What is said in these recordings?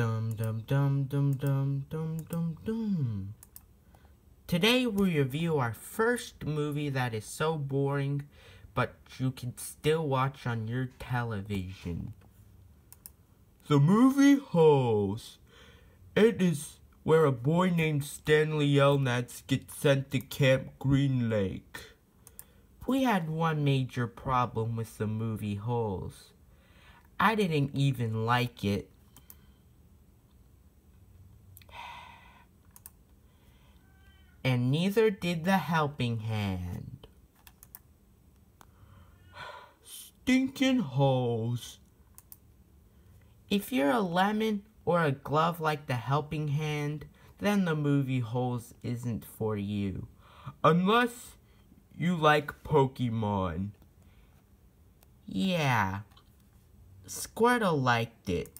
Dum dum dum dum dum dum dum dum. Today we review our first movie that is so boring, but you can still watch on your television. The movie Holes. It is where a boy named Stanley Yelnats gets sent to Camp Green Lake. We had one major problem with the movie Holes. I didn't even like it. And neither did the helping hand. Stinking holes. If you're a lemon or a glove like the helping hand, then the movie Holes isn't for you. Unless you like Pokemon. Yeah. Squirtle liked it.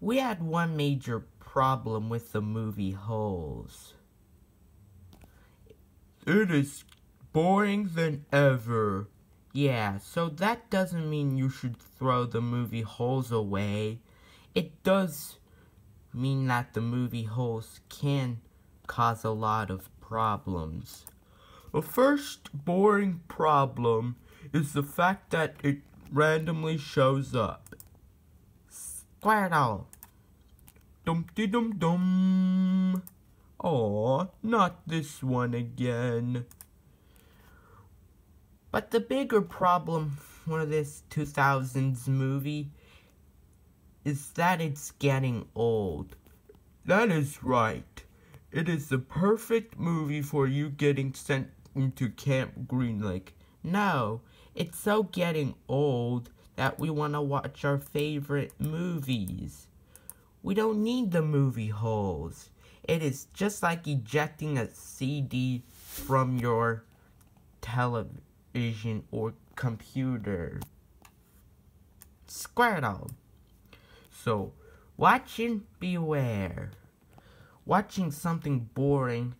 We had one major problem with the movie Holes. It is boring than ever. Yeah, so that doesn't mean you should throw the movie Holes away. It does mean that the movie Holes can cause a lot of problems. The first boring problem is the fact that it randomly shows up. Squirtle. Dumpty dum dum. Aw, not this one again. But the bigger problem for this 2000s movie is that it's getting old. That is right. It is the perfect movie for you getting sent into Camp Green Lake. No, it's so getting old that we want to watch our favorite movies. We don't need the movie holes. It is just like ejecting a CD from your television or computer. Squirtle. So, watching beware. Watching something boring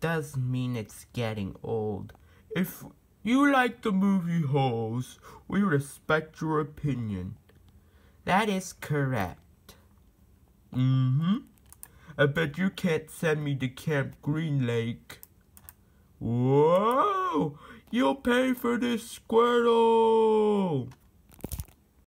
does mean it's getting old. If you like the movie Holes, we respect your opinion. That is correct. Mm-hmm. I bet you can't send me to Camp Green Lake. Whoa! You'll pay for this, Squirtle!